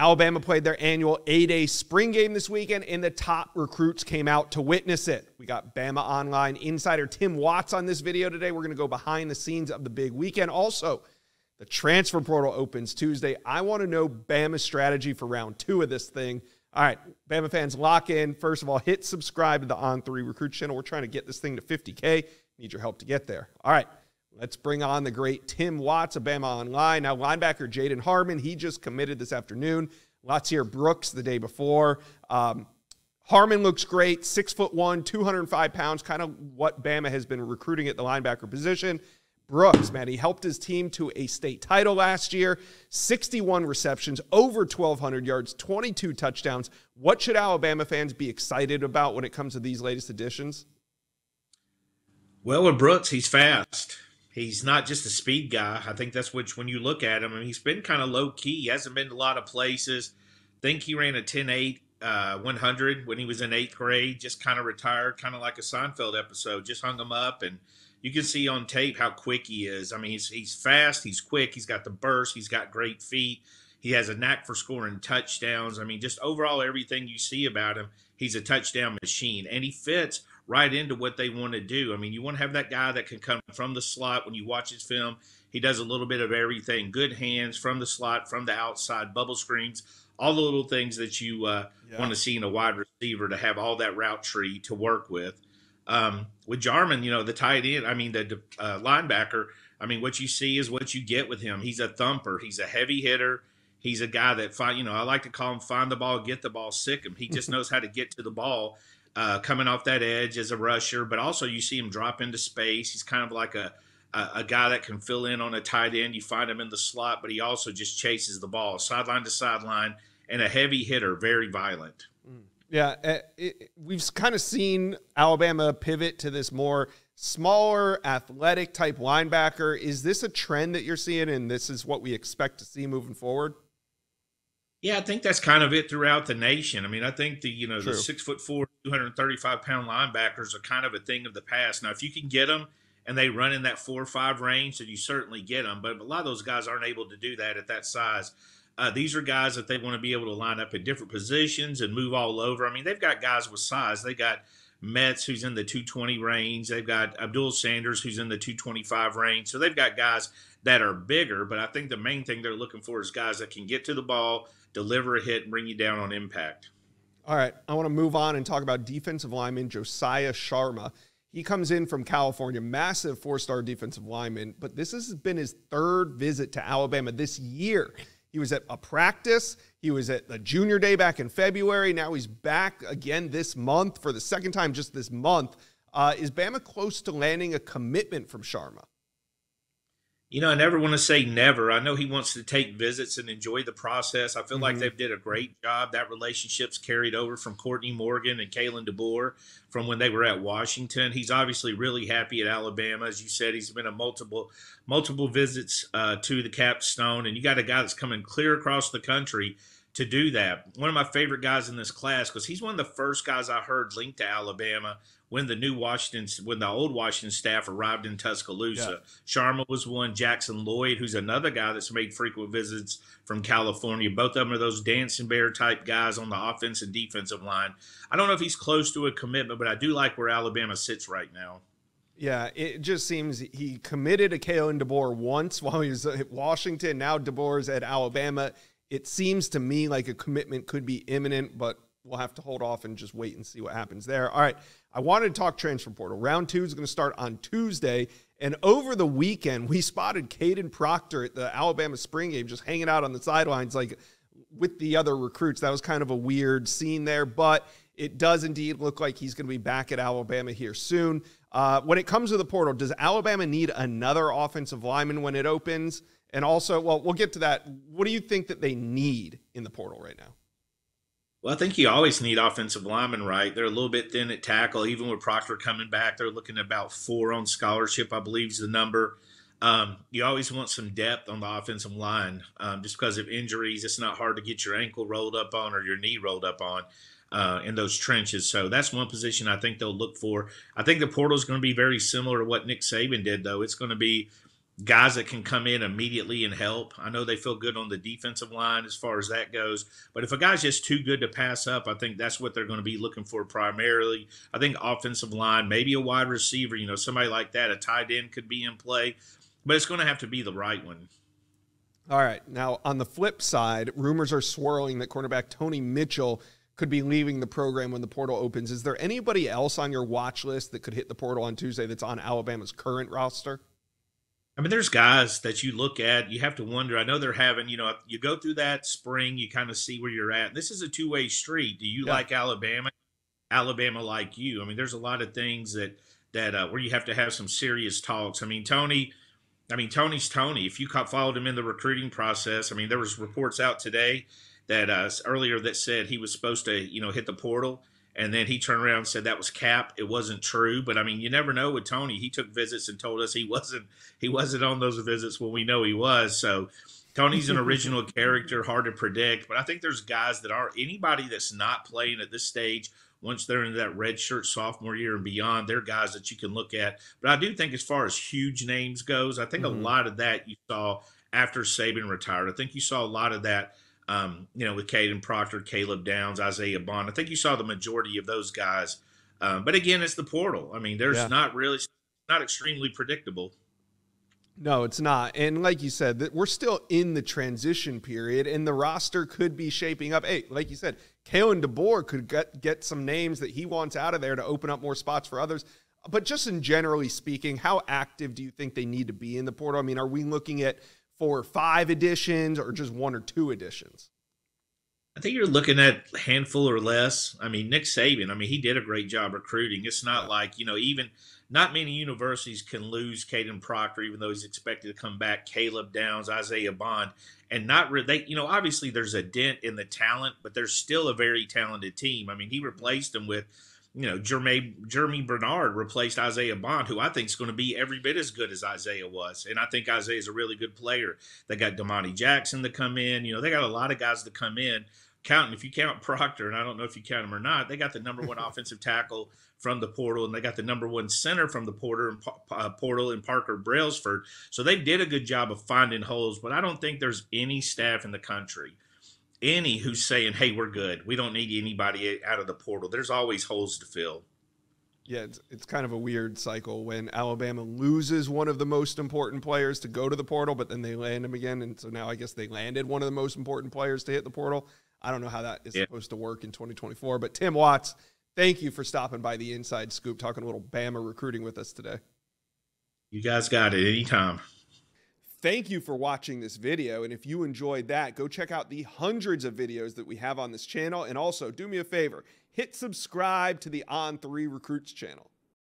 Alabama played their annual A Day spring game this weekend, and the top recruits came out to witness it. We got Bama Online insider Tim Watts on this video today. We're going to go behind the scenes of the big weekend. Also, the transfer portal opens Tuesday. I want to know Bama's strategy for round two of this thing. All right, Bama fans, lock in. First of all, hit subscribe to the On Three Recruit channel. We're trying to get this thing to 50K. Need your help to get there. All right, let's bring on the great Tim Watts of Bama Online. Now, linebacker Jaden Harmon, he just committed this afternoon. Lotzeir Brooks the day before. Um, Harmon looks great, six foot one, 205 pounds, kind of what Bama has been recruiting at the linebacker position. Brooks, man, he helped his team to a state title last year, 61 receptions, over 1,200 yards, 22 touchdowns. What should Alabama fans be excited about when it comes to these latest additions? Well, with Brooks, he's fast. He's not just a speed guy. I think that's which when you look at him, I mean, he's been kind of low key. He hasn't been to a lot of places. I think he ran a 10 8 uh, 100 when he was in eighth grade, just kind of retired, kind of like a Seinfeld episode, just hung him up and – you can see on tape how quick he is. I mean, he's he's fast, he's quick, he's got the burst, he's got great feet. He has a knack for scoring touchdowns. I mean, just overall everything you see about him, he's a touchdown machine and he fits right into what they want to do. I mean, you want to have that guy that can come from the slot when you watch his film. He does a little bit of everything. Good hands from the slot, from the outside, bubble screens, all the little things that you uh, yeah. want to see in a wide receiver to have all that route tree to work with. Um, with Jarman, you know, the tight end, I mean, the uh, linebacker, I mean, what you see is what you get with him. He's a thumper, he's a heavy hitter. He's a guy that find, you know, I like to call him find the ball, get the ball, sick him. He just knows how to get to the ball, uh, coming off that edge as a rusher. But also, you see him drop into space. He's kind of like a, a, a guy that can fill in on a tight end. You find him in the slot, but he also just chases the ball sideline to sideline and a heavy hitter, very violent. Yeah, uh, it, we've kind of seen Alabama pivot to this more smaller, athletic type linebacker. Is this a trend that you're seeing, and this is what we expect to see moving forward? Yeah, I think that's kind of it throughout the nation. I mean, I think the you know True. the six foot four, two hundred thirty five pound linebackers are kind of a thing of the past. Now, if you can get them and they run in that four or five range, then you certainly get them. But a lot of those guys aren't able to do that at that size. Uh, these are guys that they want to be able to line up in different positions and move all over. I mean, they've got guys with size. They got Metz, who's in the 220 range. They've got Abdul Sanders, who's in the 225 range. So they've got guys that are bigger. But I think the main thing they're looking for is guys that can get to the ball, deliver a hit, and bring you down on impact. All right. I want to move on and talk about defensive lineman Josiah Sharma. He comes in from California, massive four star defensive lineman, but this has been his third visit to Alabama this year. He was at a practice. He was at the junior day back in February. Now he's back again this month for the second time just this month. Uh, is Bama close to landing a commitment from Sharma? You know, I never want to say never. I know he wants to take visits and enjoy the process. I feel mm-hmm. like they've did a great job. That relationship's carried over from Courtney Morgan and Kalen DeBoer from when they were at Washington. He's obviously really happy at Alabama, as you said. He's been a multiple multiple visits uh, to the capstone, and you got a guy that's coming clear across the country to do that. One of my favorite guys in this class because he's one of the first guys I heard linked to Alabama when the new Washington, when the old Washington staff arrived in Tuscaloosa. Yeah. Sharma was one, Jackson Lloyd, who's another guy that's made frequent visits from California. Both of them are those dancing bear type guys on the offense and defensive line. I don't know if he's close to a commitment, but I do like where Alabama sits right now. Yeah, it just seems he committed a ko to Kalen DeBoer once while he was at Washington. Now DeBoer's at Alabama. It seems to me like a commitment could be imminent, but we'll have to hold off and just wait and see what happens there. All right. I wanted to talk transfer portal. Round two is going to start on Tuesday. And over the weekend, we spotted Kadyn Proctor at the Alabama spring game just hanging out on the sidelines, like with the other recruits. That was kind of a weird scene there, but it does indeed look like he's going to be back at Alabama here soon. Uh, when it comes to the portal, does Alabama need another offensive lineman when it opens? And also, well, we'll get to that. What do you think that they need in the portal right now? Well, I think you always need offensive linemen, right? They're a little bit thin at tackle. Even with Proctor coming back, they're looking about four on scholarship, I believe is the number. Um, you always want some depth on the offensive line um, just because of injuries. It's not hard to get your ankle rolled up on or your knee rolled up on uh, in those trenches. So that's one position I think they'll look for. I think the portal is going to be very similar to what Nick Saban did, though. It's going to be guys that can come in immediately and help. I know they feel good on the defensive line as far as that goes, but if a guy's just too good to pass up, I think that's what they're going to be looking for primarily. I think offensive line, maybe a wide receiver, you know, somebody like that, a tight end could be in play, but it's going to have to be the right one. All right. Now, on the flip side, rumors are swirling that cornerback Tony Mitchell could be leaving the program when the portal opens. Is there anybody else on your watch list that could hit the portal on Tuesday that's on Alabama's current roster? I mean, there's guys that you look at, you have to wonder. I know they're having, you know, you go through that spring, you kind of see where you're at. This is a two way street. Do you yeah. like Alabama? Alabama like you? I mean, there's a lot of things that that uh, where you have to have some serious talks. I mean, Tony. I mean, Tony's Tony. If you followed him in the recruiting process, I mean, there was reports out today that uh, earlier that said he was supposed to, you know, hit the portal and then he turned around and said that was cap. It wasn't true, but I mean, you never know with Tony. He took visits and told us he wasn't he wasn't on those visits when we know he was. So Tony's an original character, hard to predict. But I think there's guys that are anybody that's not playing at this stage. Once they're in that red shirt sophomore year and beyond, they're guys that you can look at. But I do think, as far as huge names goes, I think mm-hmm. a lot of that you saw after Saban retired. I think you saw a lot of that um, you know, with Kadyn Proctor, Caleb Downs, Isaiah Bond. I think you saw the majority of those guys. Um, but again, it's the portal. I mean, there's yeah. not really not extremely predictable. No, it's not. And like you said, that we're still in the transition period, and the roster could be shaping up. Hey, like you said, Kalen DeBoer could get get some names that he wants out of there to open up more spots for others. But just in generally speaking, how active do you think they need to be in the portal? I mean, are we looking at four or five editions or just one or two editions? I think you're looking at handful or less. I mean, Nick Saban, I mean, he did a great job recruiting. It's not like, you know, even not many universities can lose Kadyn Proctor, even though he's expected to come back, Caleb Downs, Isaiah Bond, and not really, they, you know, obviously there's a dent in the talent, but there's still a very talented team. I mean, he replaced them with you know, Jermaine, Germie Bernard replaced Isaiah Bond, who I think is going to be every bit as good as Isaiah was. And I think Isaiah is a really good player. They got Domani Jackson to come in. You know, they got a lot of guys to come in. Counting, if you count Proctor, and I don't know if you count him or not, they got the number one offensive tackle from the portal, and they got the number one center from the portal and uh, portal in Parker Brailsford. So they did a good job of finding holes, but I don't think there's any staff in the country – any who's saying, "Hey, we're good. We don't need anybody out of the portal." There's always holes to fill. Yeah, it's, it's kind of a weird cycle when Alabama loses one of the most important players to go to the portal, but then they land him again, and so now I guess they landed one of the most important players to hit the portal. I don't know how that is yeah. supposed to work in 2024, but Tim Watts, thank you for stopping by the Inside Scoop, talking a little Bama recruiting with us today. You guys got it anytime. Thank you for watching this video. And if you enjoyed that, go check out the hundreds of videos that we have on this channel. And also, do me a favor hit subscribe to the On3 Recruits channel.